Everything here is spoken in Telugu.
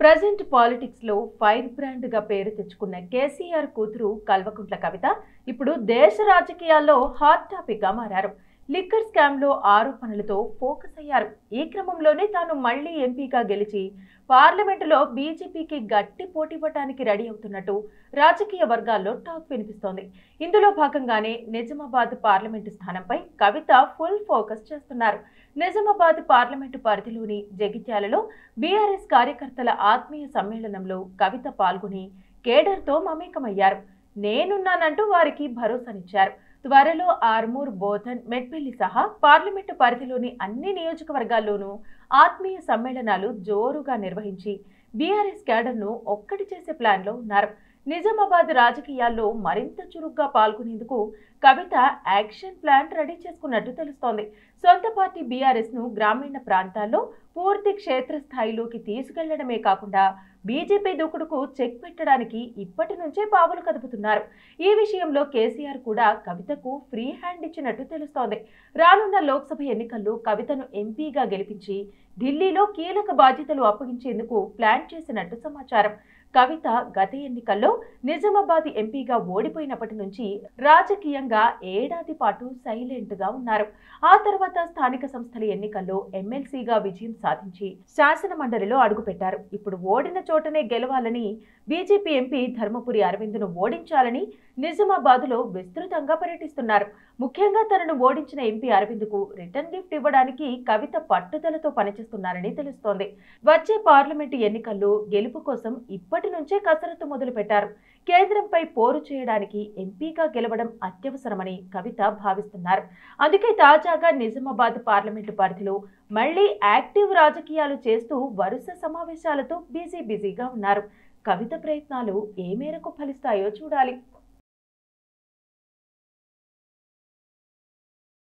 ప్రజెంట్ పాలిటిక్స్లో ఫైర్ బ్రాండ్గా పేరు తెచ్చుకున్న కేసీఆర్ కూతురు కల్వకుంట్ల కవిత ఇప్పుడు దేశ రాజకీయాల్లో హాట్ టాపిక్గా మారారు. లిక్కర్ స్కామ్లో ఆరోపణలతో ఫోకస్ అయ్యారు. ఈ క్రమంలోనే తాను మళ్ళీ ఎంపీగా గెలిచి పార్లమెంటులో బీజేపీకి గట్టి పోటీపడటానికి రెడీ అవుతున్నట్టు రాజకీయ వర్గాల్లో టాక్ వినిపిస్తోంది. ఇందులో భాగంగానే నిజామాబాద్ పార్లమెంటు స్థానంపై కవిత ఫుల్ ఫోకస్ చేస్తున్నారు. నిజామాబాద్ పార్లమెంటు పరిధిలోని జగిత్యాలలో బీఆర్ఎస్ కార్యకర్తల ఆత్మీయ సమ్మేళనంలో కవిత పాల్గొని కేడర్తో మమేకమయ్యారు. నేనున్నానంటూ వారికి భరోసానిచ్చారు. త్వరలో ఆర్మూర్ బోధన్ మెట్పల్లి సహా పార్లమెంటు పరిధిలోని అన్ని నియోజకవర్గాల్లోనూ ఆత్మీయ సమ్మేళనాలు జోరుగా నిర్వహించి బీఆర్ఎస్ క్యాడర్ను ఒక్కటి చేసే ప్లాన్లో ఉన్నారు. నిజామాబాద్ రాజకీయాల్లో మరింత చురుగ్గా పాల్గొనేందుకు కవిత యాక్షన్ ప్లాన్ రెడీ చేసుకున్నట్టు తెలుస్తోంది. సొంత పార్టీ బీఆర్ఎస్ను గ్రామీణ ప్రాంతాల్లో పూర్తి క్షేత్రస్థాయిలోకి తీసుకెళ్ళడమే కాకుండా బీజేపీ దూకుడుకు చెక్ పెట్టడానికి ఇప్పటి నుంచే పావులు కదుపుతున్నారు. ఈ విషయంలో కేసీఆర్ కూడా కవితకు ఫ్రీ హ్యాండ్ ఇచ్చినట్టు తెలుస్తోంది. రానున్న లోక్సభ ఎన్నికల్లో కవితను ఎంపీగా గెలిపించి ఢిల్లీలో కీలక బాధ్యతలు అప్పగించేందుకు ప్లాన్ చేసినట్టు సమాచారం. కవిత గత ఎన్నికల్లో నిజామాబాద్ ఎంపీగా ఓడిపోయినప్పటి నుంచి రాజకీయంగా ఏడాది పాటు సైలెంట్గా ఉన్నారు. ఆ తర్వాత స్థానిక సంస్థల ఎన్నికల్లో ఎమ్మెల్సీగా విజయం సాధించి శాసన మండలిలో అడుగుపెట్టారు. ఇప్పుడు ఓడిన చోటనే గెలవాలని బీజేపీ ఎంపీ ధర్మపురి అరవింద్ను ఓడించాలని నిజామాబాద్లో విస్తృతంగా పర్యటిస్తున్నారు. ముఖ్యంగా తనను ఓడించిన ఎంపీ అరవింద్కు రిటర్న్ గిఫ్ట్ ఇవ్వడానికి కవిత పట్టుదలతో పనిచేస్తున్నారని తెలుస్తోంది. వచ్చే పార్లమెంటు ఎన్నికల్లో గెలుపు కోసం ఇప్పటి నుంచే కసరత్తు మొదలు పెట్టారు కేంద్రంపై పోరు చేయడానికి ఎంపీగా గెలవడం అత్యవసరమని కవిత భావిస్తున్నారు. అందుకే తాజాగా నిజామాబాద్ పార్లమెంటు పరిధిలో మళ్ళీ యాక్టివ్ రాజకీయాలు చేస్తూ వరుస సమావేశాలతో బిజీ బిజీగా ఉన్నారు. కవిత ప్రయత్నాలు ఏ మేరకు ఫలిస్తాయో చూడాలి.